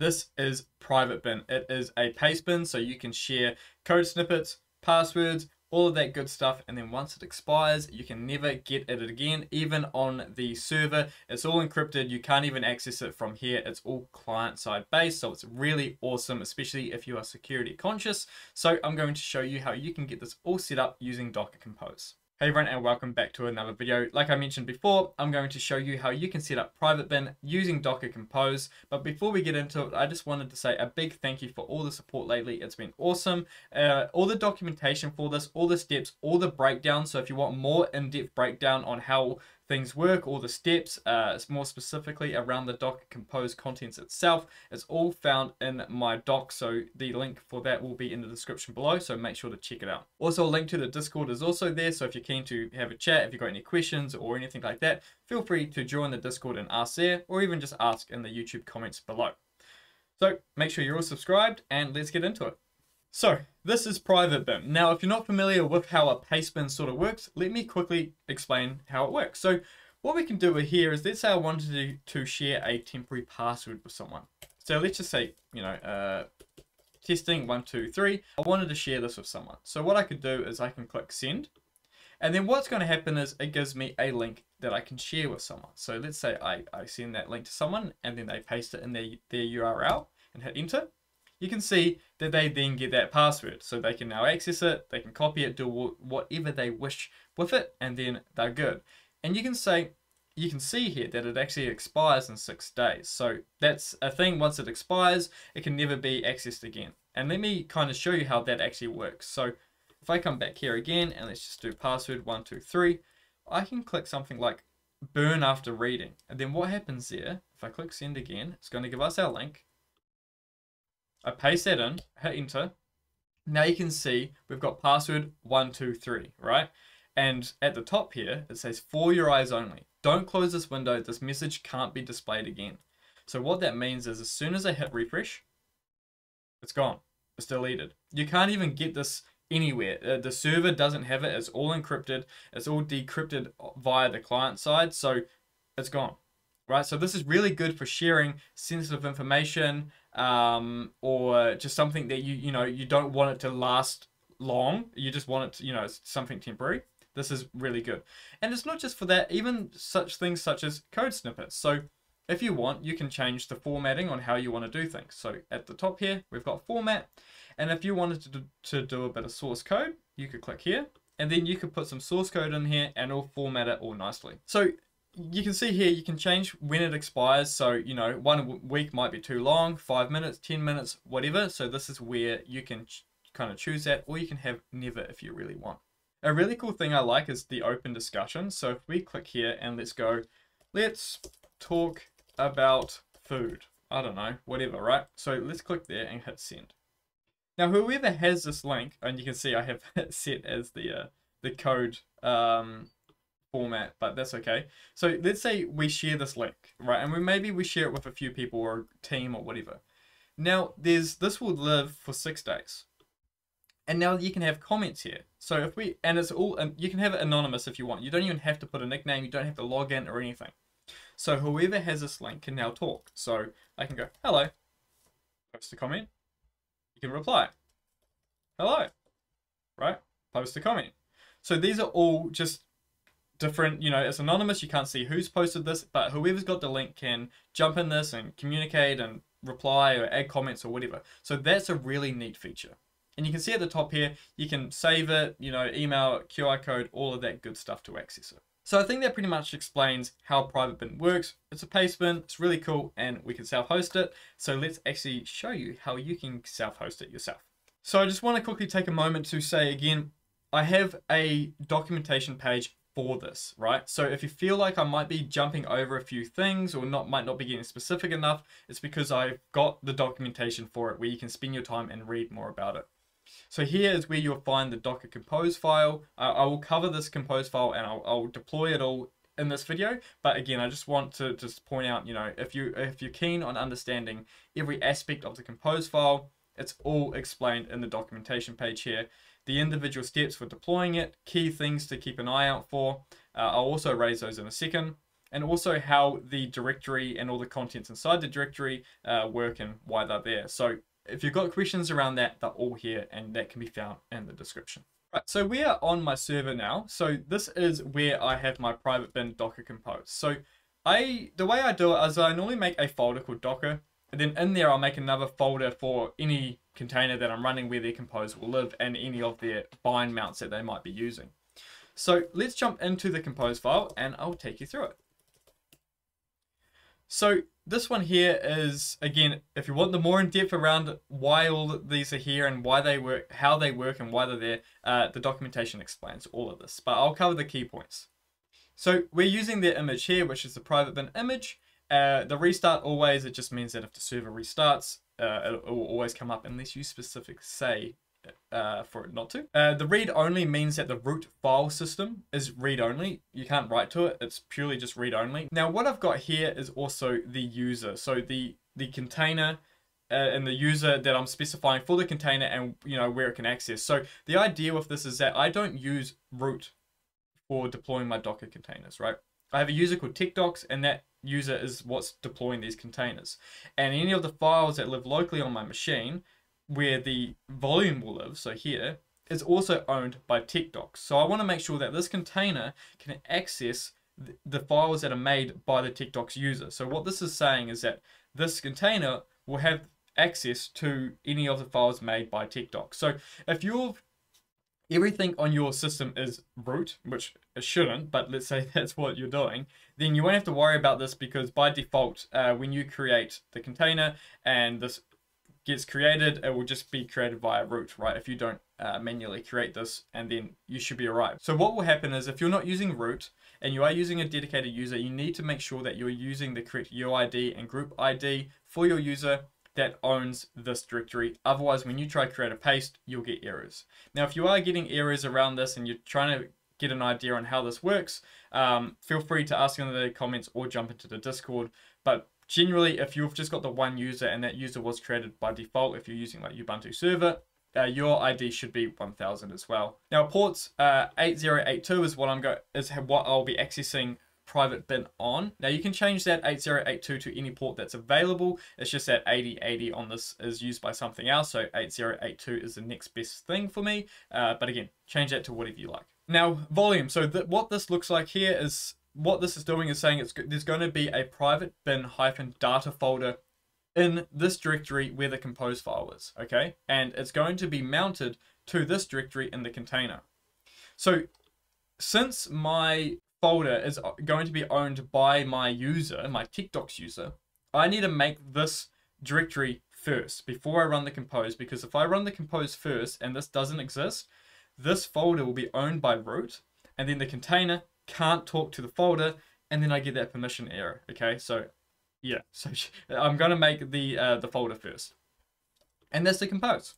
This is Private Bin. It is a paste bin, so you can share code snippets, passwords, all of that good stuff and then once it expires you can never get it again even on the server. It's all encrypted. You can't even access it from here. It's all client side based so it's really awesome especially if you are security conscious. So i'm going to show you how you can get this all set up using docker compose Hey everyone and welcome back to another video. Like I mentioned before, I'm going to show you how you can set up Private Bin using Docker Compose. But before we get into it, I just wanted to say a big thank you for all the support lately. It's been awesome. Uh, all the documentation for this, all the steps, all the breakdowns. So if you want more in-depth breakdown on how things work, all the steps, uh, more specifically around the Docker Compose contents itself. It's all found in my doc, so the link for that will be in the description below, so make sure to check it out. Also, a link to the Discord is also there, so if you're keen to have a chat, if you've got any questions or anything like that, feel free to join the Discord and ask there, or even just ask in the YouTube comments below. So make sure you're all subscribed, and let's get into it. So this is private bin. Now, if you're not familiar with how a paste bin sort of works, let me quickly explain how it works. So what we can do here is, let's say I wanted to, to share a temporary password with someone. So let's just say, you know, uh, testing one, two, three. I wanted to share this with someone. So what I could do is I can click send. And then what's going to happen is it gives me a link that I can share with someone. So let's say I, I send that link to someone and then they paste it in their, their URL and hit enter you can see that they then get that password. So they can now access it, they can copy it, do whatever they wish with it, and then they're good. And you can say, you can see here that it actually expires in six days. So that's a thing, once it expires, it can never be accessed again. And let me kind of show you how that actually works. So if I come back here again, and let's just do password one, two, three, I can click something like burn after reading. And then what happens there, if I click send again, it's going to give us our link. I paste that in, hit enter. Now you can see we've got password 123, right? And at the top here, it says for your eyes only. Don't close this window. This message can't be displayed again. So what that means is as soon as I hit refresh, it's gone. It's deleted. You can't even get this anywhere. Uh, the server doesn't have it. It's all encrypted. It's all decrypted via the client side. So it's gone. Right. So this is really good for sharing sensitive information, um, or just something that you you know you don't want it to last long. You just want it to, you know something temporary. This is really good, and it's not just for that. Even such things such as code snippets. So if you want, you can change the formatting on how you want to do things. So at the top here, we've got format, and if you wanted to do, to do a bit of source code, you could click here, and then you could put some source code in here and it'll format it all nicely. So you can see here you can change when it expires. So you know one week might be too long five minutes ten minutes whatever. So this is where you can kind of choose that or you can have never if you really want. A really cool thing i like is the open discussion. So if we click here and let's go let's talk about food. I don't know whatever right? So let's click there and hit send. Now whoever has this link and you can see i have set as the uh, the code um, format, but that's okay. So let's say we share this link, right? And we maybe we share it with a few people or a team or whatever. Now there's this will live for six days. And now you can have comments here. So if we and it's all and you can have it anonymous if you want. You don't even have to put a nickname, you don't have to log in or anything. So whoever has this link can now talk. So I can go, hello, post a comment. You can reply. Hello. Right? Post a comment. So these are all just different, you know, it's anonymous, you can't see who's posted this, but whoever's got the link can jump in this and communicate and reply or add comments or whatever. So that's a really neat feature. And you can see at the top here, you can save it, you know, email, QR code, all of that good stuff to access it. So I think that pretty much explains how Private Bin works. It's a paste bin, it's really cool, and we can self-host it. So let's actually show you how you can self-host it yourself. So I just want to quickly take a moment to say again, I have a documentation page for this, right? So if you feel like I might be jumping over a few things or not might not be getting specific enough, it's because I've got the documentation for it where you can spend your time and read more about it. So here is where you'll find the Docker Compose file. Uh, I will cover this Compose file and I'll, I'll deploy it all in this video but again I just want to just point out you know if you if you're keen on understanding every aspect of the compose file it's all explained in the documentation page here the individual steps for deploying it, key things to keep an eye out for. Uh, I'll also raise those in a second. and also how the directory and all the contents inside the directory uh, work and why they're there. So if you've got questions around that, they're all here and that can be found in the description. Right, so we are on my server now. So this is where I have my private bin Docker Compose. So I the way I do it is I normally make a folder called Docker, and then in there I'll make another folder for any container that I'm running where their compose will live and any of their bind mounts that they might be using. So let's jump into the compose file and I'll take you through it. So this one here is, again, if you want the more in-depth around why all these are here and why they work, how they work and why they're there, uh, the documentation explains all of this. But I'll cover the key points. So we're using the image here, which is the private bin image. Uh, the restart always, it just means that if the server restarts, uh, it, it, will always come up unless you specific say uh, for it not to. Uh, the read only means that the root file system is read only. You can't write to it. It's purely just read only. Now what I've got here is also the user. So the, the container uh, and the user that I'm specifying for the container and you know where it can access. So the idea with this is that I don't use root for deploying my Docker containers, right? I have a user called Techdox and that user is what's deploying these containers. And any of the files that live locally on my machine where the volume will live, so here, is also owned by Techdox. So I want to make sure that this container can access the files that are made by the Techdox user. So what this is saying is that this container will have access to any of the files made by Techdox. So if you're everything on your system is root, which it shouldn't, but let's say that's what you're doing, then you won't have to worry about this because by default, uh, when you create the container and this gets created, it will just be created via root, right? If you don't uh, manually create this, and then you should be alright. So what will happen is if you're not using root and you are using a dedicated user, you need to make sure that you're using the correct UID and group ID for your user that owns this directory. Otherwise, when you try to create a paste, you'll get errors. Now, if you are getting errors around this and you're trying to get an idea on how this works, um, feel free to ask in the comments or jump into the Discord. But generally, if you've just got the one user and that user was created by default, if you're using like Ubuntu server, uh, your ID should be 1000 as well. Now ports uh, 8082 is what I'm go is what I'll be accessing private bin on. Now you can change that 8082 to any port that's available. It's just that 8080 on this is used by something else, so 8082 is the next best thing for me. Uh, but again, change that to whatever you like. Now volume. So th what this looks like here is what this is doing is saying it's there's going to be a private bin hyphen data folder in this directory where the compose file is, okay? And it's going to be mounted to this directory in the container. So since my folder is going to be owned by my user, my Techdox user, I need to make this directory first before I run the compose because if I run the compose first and this doesn't exist, this folder will be owned by root and then the container can't talk to the folder and then I get that permission error. Okay, so yeah, so I'm gonna make the uh, the folder first. And that's the compose.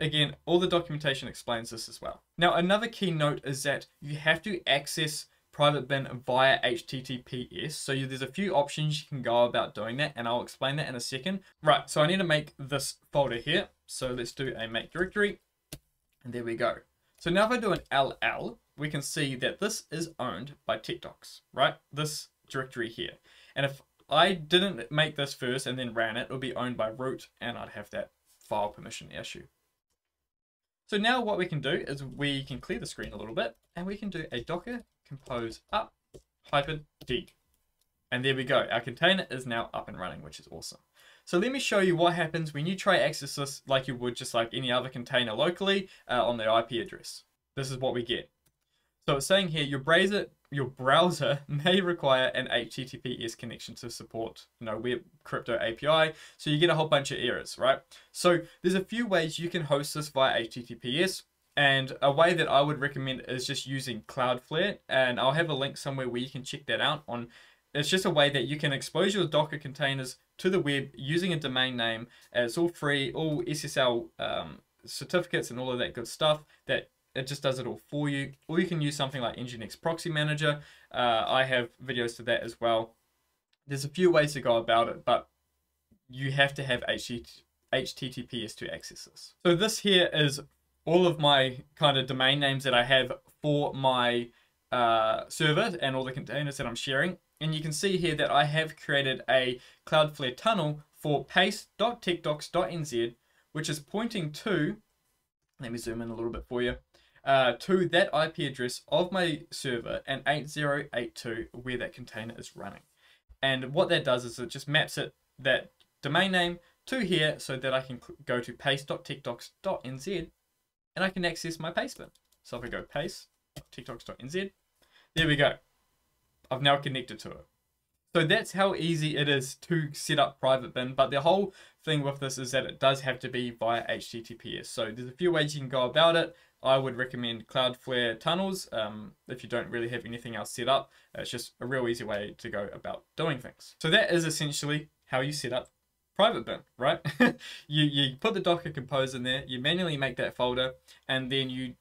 Again, all the documentation explains this as well. Now, another key note is that you have to access private bin via HTTPS. So you, there's a few options you can go about doing that, and I'll explain that in a second. Right, so I need to make this folder here. So let's do a make directory, and there we go. So now if I do an LL, we can see that this is owned by Techdox, right? This directory here. And if I didn't make this first and then ran it, it would be owned by root, and I'd have that file permission issue. So now what we can do is we can clear the screen a little bit and we can do a docker compose up hyphen d. And there we go. Our container is now up and running, which is awesome. So let me show you what happens when you try access this like you would just like any other container locally uh, on their IP address. This is what we get. So it's saying here your browser your browser may require an HTTPS connection to support, you know, Web Crypto API. So you get a whole bunch of errors, right? So there's a few ways you can host this via HTTPS. And a way that I would recommend is just using Cloudflare. And I'll have a link somewhere where you can check that out on it's just a way that you can expose your Docker containers to the web using a domain name. It's all free, all SSL um, certificates and all of that good stuff that it just does it all for you. Or you can use something like Nginx Proxy Manager. Uh, I have videos to that as well. There's a few ways to go about it, but you have to have HTTPS to access this. So this here is all of my kind of domain names that I have for my uh, server and all the containers that I'm sharing. And you can see here that I have created a Cloudflare tunnel for paste.techdox.nz, which is pointing to, let me zoom in a little bit for you, uh, to that IP address of my server and 8082 where that container is running. And what that does is it just maps it, that domain name to here so that I can go to paste.techdox.nz and I can access my paste bin. So if I go paste.techdox.nz, there we go. I've now connected to it. So that's how easy it is to set up private bin, but the whole thing with this is that it does have to be via HTTPS. So there's a few ways you can go about it. I would recommend Cloudflare tunnels um, if you don't really have anything else set up. It's just a real easy way to go about doing things. So that is essentially how you set up private bin, right? you, you put the Docker Compose in there, you manually make that folder, and then you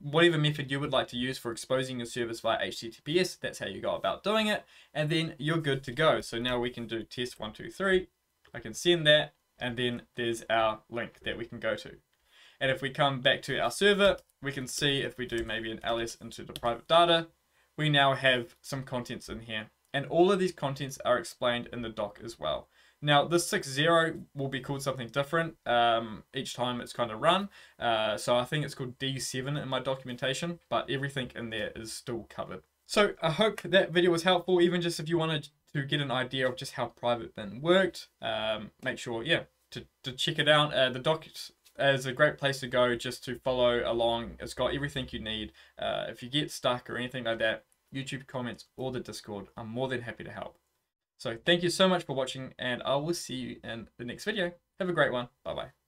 whatever method you would like to use for exposing your service via HTTPS, that's how you go about doing it, and then you're good to go. So now we can do test one, two, three. I can send that, and then there's our link that we can go to. And if we come back to our server, we can see if we do maybe an ls into the private data, we now have some contents in here. And all of these contents are explained in the doc as well. Now, this 6.0 will be called something different um, each time it's kind of run. Uh, so I think it's called D7 in my documentation, but everything in there is still covered. So I hope that video was helpful, even just if you wanted to get an idea of just how private bin worked. Um, make sure, yeah, to, to check it out. Uh, the doc is a great place to go just to follow along. It's got everything you need. Uh, if you get stuck or anything like that, YouTube comments or the Discord, I'm more than happy to help. So thank you so much for watching and I will see you in the next video. Have a great one. Bye bye.